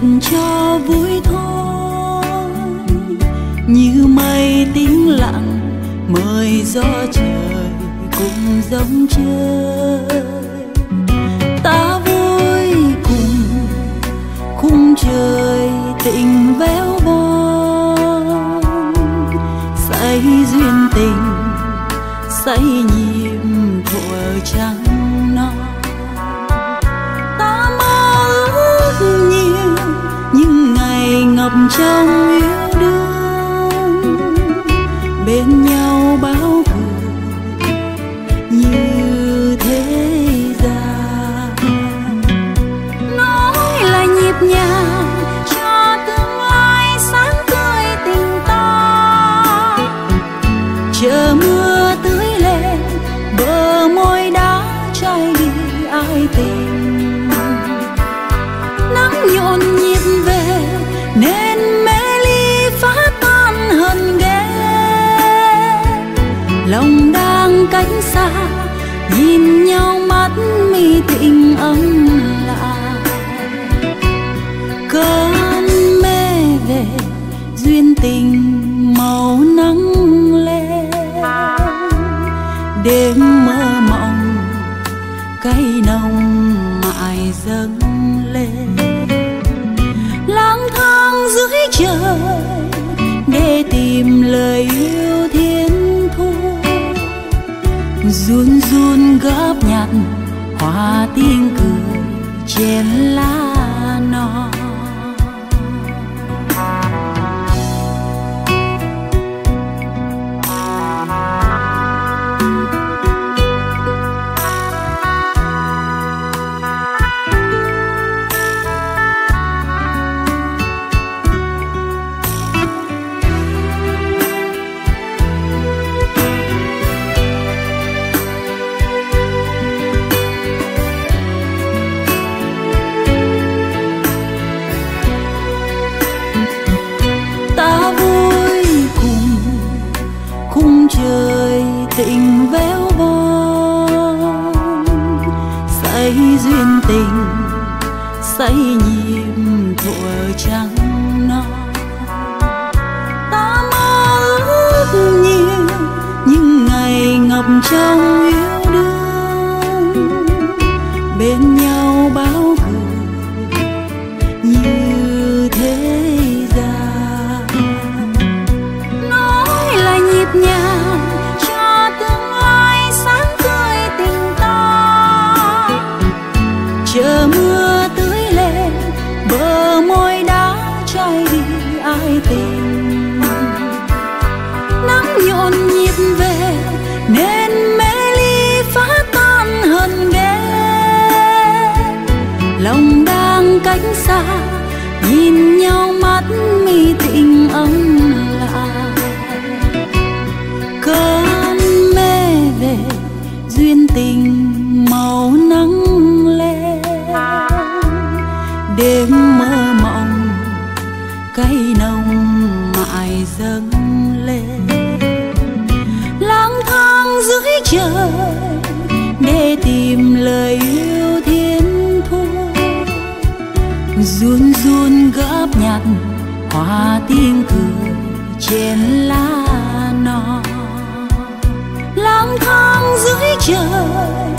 giận cho vui thôi. Như mây tĩnh lặng, mời gió trời cùng giống chơi. Ta vui cùng, khung trời tình véo von say duyên tình, say nhịp thuở trắng trong yêu đương bên nhau. Xa, nhìn nhau mắt mi tình ấm lại cơn mê về, duyên tình màu nắng lên. Đêm mơ mộng, cay nồng mãi dâng lên. Lang thang dưới trời để tìm lời yêu. Run run gấp nhặt hòa tiếng cười trên lá. Tình véo von. Say duyên tình, say nhịp thuở trắng non. Ta mơ ước nhiều những ngày ngập trong lòng đang cách xa, nhìn nhau mắt mi tình ấm lại cơn mê về, duyên tình màu nắng lên. Đêm mơ mộng, cay nồng mãi dâng lên. Lang thang dưới trời, để tìm lời yêu run run gấp nhặt hoa tiếng cười trên lá non. Lang thang dưới trời